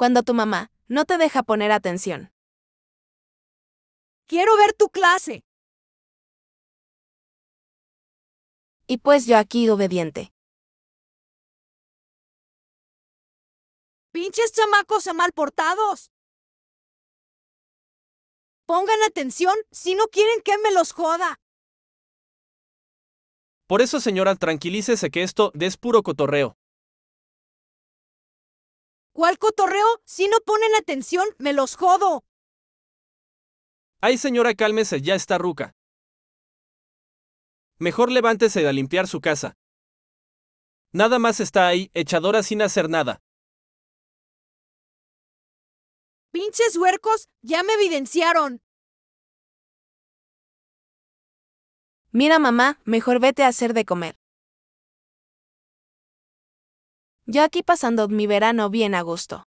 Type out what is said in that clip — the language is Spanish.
Cuando tu mamá no te deja poner atención. Quiero ver tu clase. Y pues yo aquí obediente. Pinches chamacos a mal portados. Pongan atención si no quieren que me los joda. Por eso, señora, tranquilícese que esto es puro cotorreo. ¿Cuál cotorreo? Si no ponen atención, me los jodo. Ay, señora, cálmese, ya está ruca. Mejor levántese a limpiar su casa. Nada más está ahí, echadora sin hacer nada. Pinches huercos, ya me evidenciaron. Mira, mamá, mejor vete a hacer de comer. Yo aquí pasando mi verano bien a gusto.